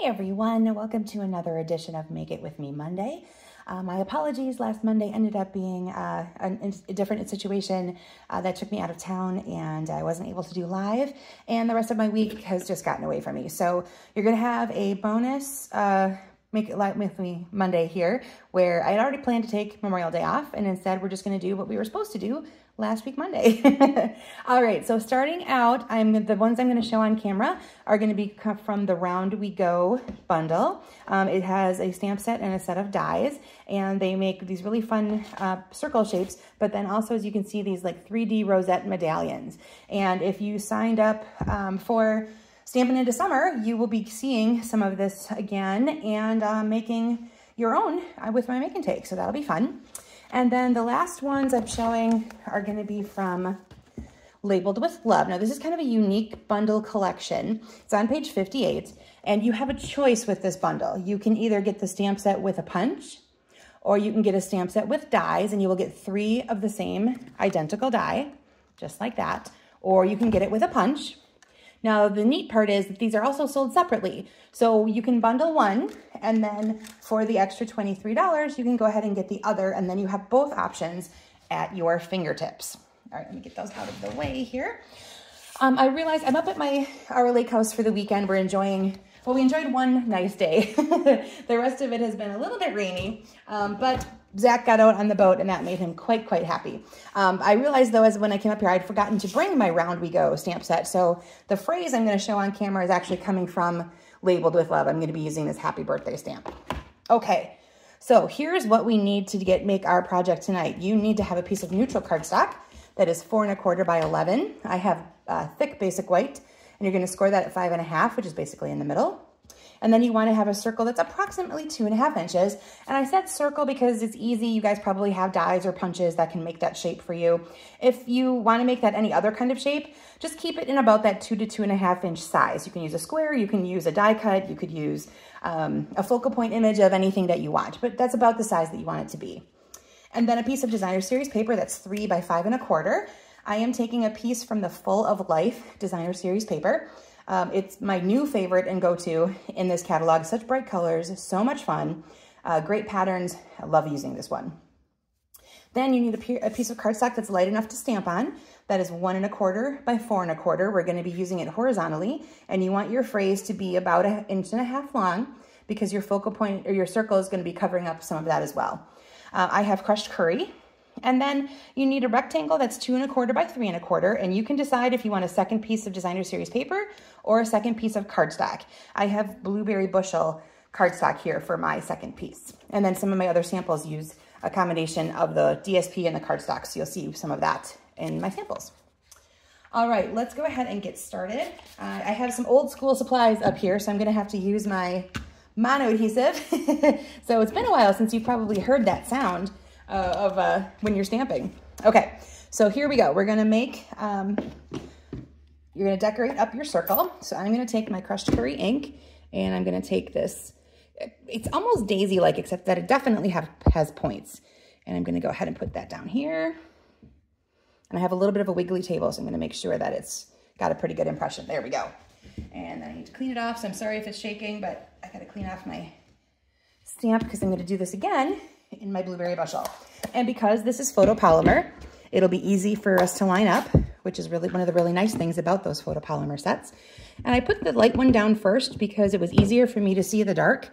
Hi everyone, welcome to another edition of Make It With Me Monday. Uh, my apologies, last Monday ended up being uh, a, a, different situation uh, that took me out of town and I wasn't able to do live and the rest of my week has just gotten away from me. So you're gonna have a bonus uh, Make It Live With Me Monday here where I had already planned to take Memorial Day off and instead we're just gonna do what we were supposed to do last week Monday. All right, so starting out, I'm the ones I'm going to show on camera are going to be from the Round We Go bundle. Um, it has a stamp set and a set of dies, and they make these really fun uh, circle shapes, but then also, as you can see, these like 3D rosette medallions. And if you signed up um, for Stampin' Into Summer, you will be seeing some of this again and uh, making your own uh, with my make and take, so that'll be fun. And then the last ones I'm showing are gonna be from Labeled with Love. Now this is kind of a unique bundle collection. It's on page 58 and you have a choice with this bundle. You can either get the stamp set with a punch or you can get a stamp set with dies and you will get three of the same identical die, just like that. Or you can get it with a punch now, the neat part is that these are also sold separately. So you can bundle one, and then for the extra $23, you can go ahead and get the other, and then you have both options at your fingertips. All right, let me get those out of the way here. Um, I realize I'm up at my our lake house for the weekend. We're enjoying, well, we enjoyed one nice day. the rest of it has been a little bit rainy, um, but Zach got out on the boat and that made him quite, quite happy. Um, I realized though, as when I came up here, I'd forgotten to bring my Round We Go stamp set. So the phrase I'm going to show on camera is actually coming from Labeled with Love. I'm going to be using this happy birthday stamp. Okay. So here's what we need to get make our project tonight. You need to have a piece of neutral cardstock that is four and a quarter by 11. I have uh, thick basic white and you're going to score that at five and a half, which is basically in the middle. And then you want to have a circle that's approximately two and a half inches. And I said circle because it's easy. You guys probably have dies or punches that can make that shape for you. If you want to make that any other kind of shape, just keep it in about that two to two and a half inch size. You can use a square, you can use a die cut, you could use um, a focal point image of anything that you want, but that's about the size that you want it to be. And then a piece of designer series paper that's three by five and a quarter. I am taking a piece from the Full of Life designer series paper. Um, it's my new favorite and go-to in this catalog. Such bright colors, so much fun, uh, great patterns. I love using this one. Then you need a, piece of cardstock that's light enough to stamp on. That is one and a quarter by four and a quarter. We're gonna be using it horizontally and you want your phrase to be about an inch and a half long because your focal point or your circle is gonna be covering up some of that as well. Uh, I have crushed curry and then you need a rectangle that's two and a quarter by three and a quarter, and you can decide if you want a second piece of designer series paper or a second piece of cardstock. I have blueberry bushel cardstock here for my second piece. And then some of my other samples use a combination of the DSP and the cardstock, so you'll see some of that in my samples. All right, let's go ahead and get started. Uh, I have some old school supplies up here, so I'm gonna have to use my mono adhesive. so it's been a while since you've probably heard that sound uh, of uh, when you're stamping. Okay, so here we go. We're gonna make, um, you're gonna decorate up your circle. So I'm gonna take my crushed curry ink and I'm gonna take this, it's almost daisy-like except that it definitely have, has points. And I'm gonna go ahead and put that down here. And I have a little bit of a wiggly table, so I'm gonna make sure that it's got a pretty good impression. There we go. And then I need to clean it off, so I'm sorry if it's shaking, but I gotta clean off my stamp because I'm gonna do this again in my blueberry bushel. And because this is photopolymer, it'll be easy for us to line up, which is really one of the really nice things about those photopolymer sets. And I put the light one down first because it was easier for me to see the dark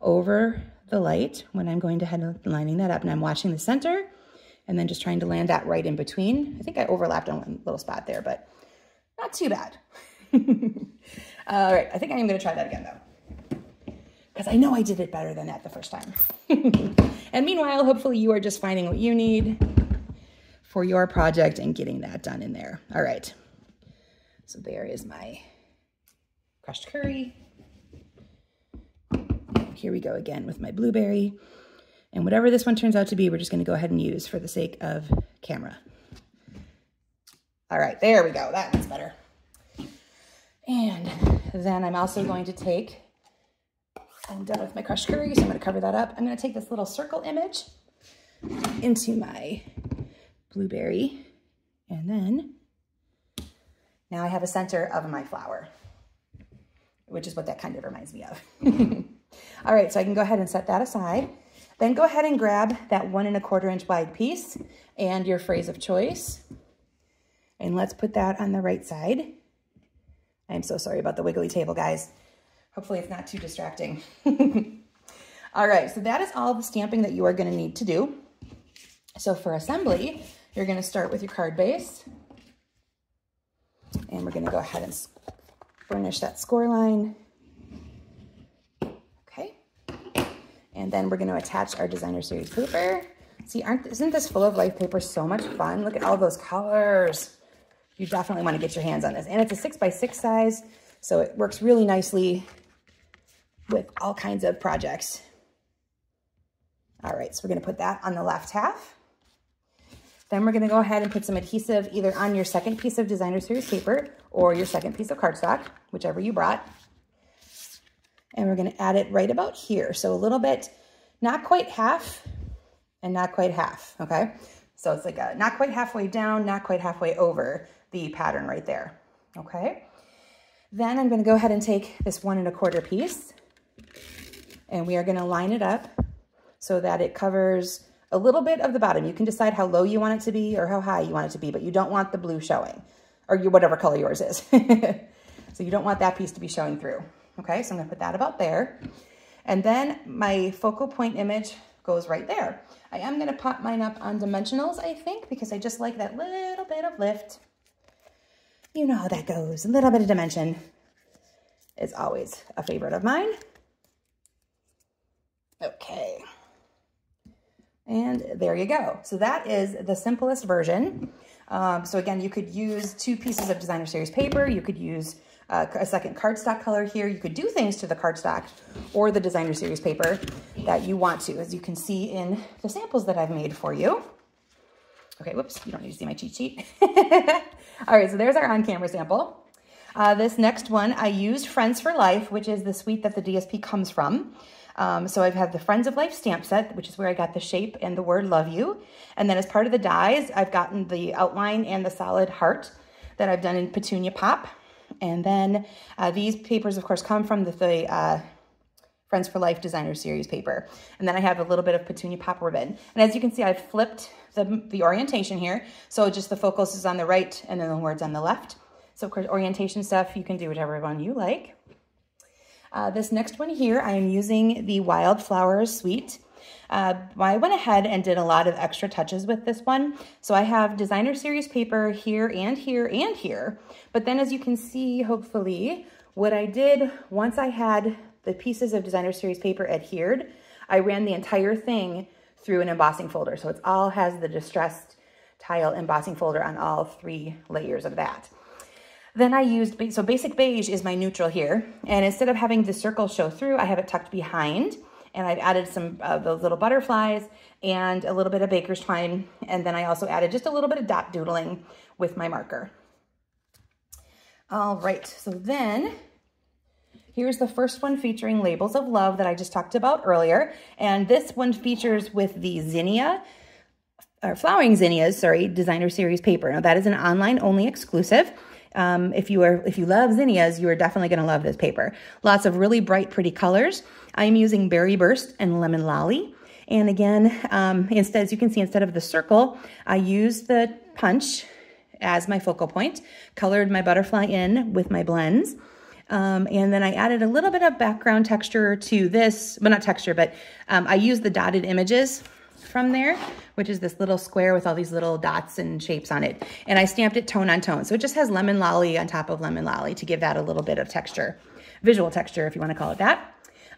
over the light when I'm going to head lining that up. And I'm watching the center and then just trying to land that right in between. I think I overlapped on one little spot there, but not too bad. All right, I think I'm gonna try that again though because I know I did it better than that the first time. and meanwhile, hopefully you are just finding what you need for your project and getting that done in there. All right. So there is my crushed curry. Here we go again with my blueberry. And whatever this one turns out to be, we're just going to go ahead and use for the sake of camera. All right, there we go. That's better. And then I'm also going to take I'm done with my crushed curry, so I'm gonna cover that up. I'm gonna take this little circle image into my blueberry, and then now I have a center of my flower. which is what that kind of reminds me of. All right, so I can go ahead and set that aside. Then go ahead and grab that one and a quarter inch wide piece and your phrase of choice. And let's put that on the right side. I'm so sorry about the wiggly table, guys. Hopefully it's not too distracting. all right, so that is all the stamping that you are gonna need to do. So for assembly, you're gonna start with your card base. And we're gonna go ahead and burnish that score line. Okay. And then we're gonna attach our designer series paper. See, aren't, isn't this full of life paper so much fun? Look at all those colors. You definitely wanna get your hands on this. And it's a six by six size, so it works really nicely with all kinds of projects. All right, so we're gonna put that on the left half. Then we're gonna go ahead and put some adhesive either on your second piece of designer series paper or your second piece of cardstock, whichever you brought. And we're gonna add it right about here. So a little bit, not quite half and not quite half, okay? So it's like a, not quite halfway down, not quite halfway over the pattern right there, okay? Then I'm gonna go ahead and take this one and a quarter piece and we are gonna line it up so that it covers a little bit of the bottom. You can decide how low you want it to be or how high you want it to be, but you don't want the blue showing or your, whatever color yours is. so you don't want that piece to be showing through. Okay, so I'm gonna put that about there. And then my focal point image goes right there. I am gonna pop mine up on dimensionals, I think, because I just like that little bit of lift. You know how that goes. A little bit of dimension is always a favorite of mine. Okay. And there you go. So that is the simplest version. Um, so again, you could use two pieces of designer series paper. You could use uh, a second cardstock color here. You could do things to the cardstock or the designer series paper that you want to, as you can see in the samples that I've made for you. Okay, whoops, you don't need to see my cheat sheet. All right, so there's our on-camera sample. Uh, this next one, I used Friends for Life, which is the suite that the DSP comes from. Um, so I've had the Friends of Life stamp set, which is where I got the shape and the word love you. And then as part of the dies, I've gotten the outline and the solid heart that I've done in Petunia Pop. And then uh, these papers, of course, come from the, the uh, Friends for Life Designer Series paper. And then I have a little bit of Petunia Pop ribbon. And as you can see, I've flipped the, the orientation here. So just the focus is on the right and then the words on the left. So of course, orientation stuff, you can do whichever one you like. Uh, this next one here, I am using the Wildflowers Suite. Uh, I went ahead and did a lot of extra touches with this one. So I have designer series paper here and here and here. But then as you can see, hopefully, what I did once I had the pieces of designer series paper adhered, I ran the entire thing through an embossing folder. So it all has the distressed tile embossing folder on all three layers of that. Then I used, so basic beige is my neutral here. And instead of having the circle show through, I have it tucked behind. And I've added some of those little butterflies and a little bit of baker's twine. And then I also added just a little bit of dot doodling with my marker. All right, so then here's the first one featuring Labels of Love that I just talked about earlier. And this one features with the zinnia, or Flowering Zinnias, sorry, designer series paper. Now that is an online only exclusive. Um, if you are if you love zinnias, you are definitely going to love this paper. Lots of really bright, pretty colors. I'm using Berry Burst and Lemon Lolly. And again, um, instead, as you can see, instead of the circle, I used the punch as my focal point, colored my butterfly in with my blends. Um, and then I added a little bit of background texture to this, well, not texture, but um, I used the dotted images from there, which is this little square with all these little dots and shapes on it. And I stamped it tone on tone. So it just has lemon lolly on top of lemon lolly to give that a little bit of texture, visual texture, if you want to call it that.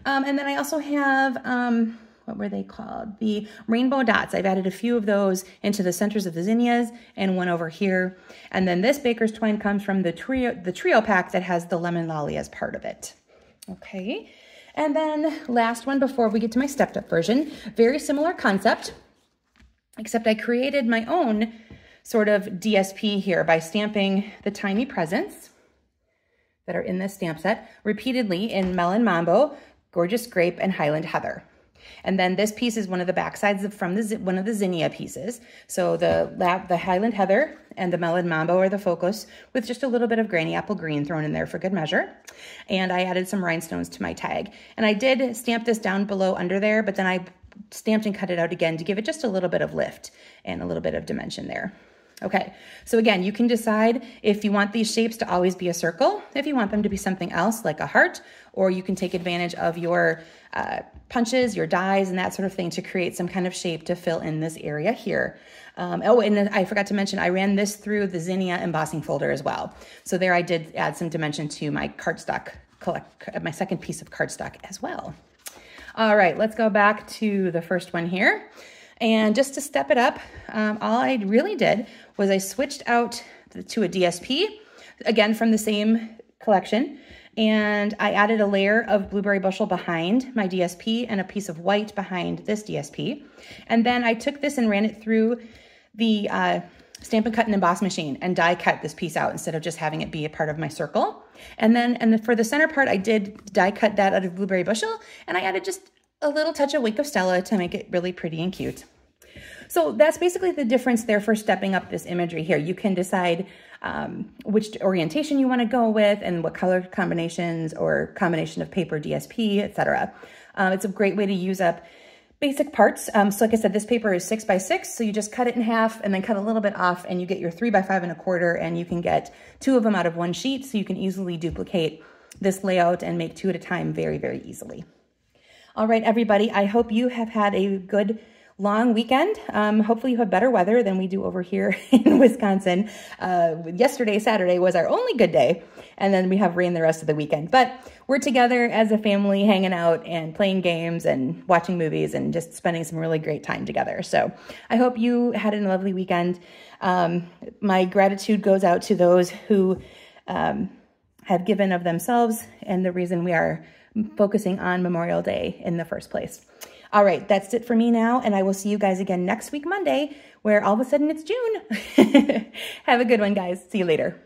Um, and then I also have, um, what were they called? The rainbow dots. I've added a few of those into the centers of the zinnias and one over here. And then this baker's twine comes from the trio, the trio pack that has the lemon lolly as part of it. Okay. And then last one before we get to my stepped up version, very similar concept, except I created my own sort of DSP here by stamping the tiny presents that are in this stamp set repeatedly in Melon Mambo, Gorgeous Grape, and Highland Heather. And then this piece is one of the back sides from the, one of the zinnia pieces. So the the Highland Heather and the Melon Mambo are the focus with just a little bit of Granny Apple Green thrown in there for good measure. And I added some rhinestones to my tag. And I did stamp this down below under there, but then I stamped and cut it out again to give it just a little bit of lift and a little bit of dimension there. Okay, so again, you can decide if you want these shapes to always be a circle, if you want them to be something else like a heart, or you can take advantage of your uh, punches, your dies, and that sort of thing to create some kind of shape to fill in this area here. Um, oh, and I forgot to mention, I ran this through the Zinnia embossing folder as well. So there I did add some dimension to my cardstock, collect, my second piece of cardstock as well. All right, let's go back to the first one here. And just to step it up, um, all I really did was I switched out to a DSP, again from the same collection, and I added a layer of blueberry bushel behind my DSP and a piece of white behind this DSP. And then I took this and ran it through the uh, and Cut and Emboss machine and die cut this piece out instead of just having it be a part of my circle. And then and the, for the center part, I did die cut that out of blueberry bushel and I added just a little touch of Wink of Stella to make it really pretty and cute. So that's basically the difference there for stepping up this imagery here. You can decide um, which orientation you want to go with and what color combinations or combination of paper, DSP, etc. Um, it's a great way to use up basic parts. Um, so like I said, this paper is six by six, so you just cut it in half and then cut a little bit off and you get your three by five and a quarter and you can get two of them out of one sheet so you can easily duplicate this layout and make two at a time very, very easily. All right, everybody, I hope you have had a good long weekend. Um, hopefully you have better weather than we do over here in Wisconsin. Uh, yesterday, Saturday, was our only good day, and then we have rain the rest of the weekend. But we're together as a family, hanging out and playing games and watching movies and just spending some really great time together. So I hope you had a lovely weekend. Um, my gratitude goes out to those who um, have given of themselves and the reason we are focusing on Memorial Day in the first place. All right, that's it for me now, and I will see you guys again next week, Monday, where all of a sudden it's June. Have a good one, guys. See you later.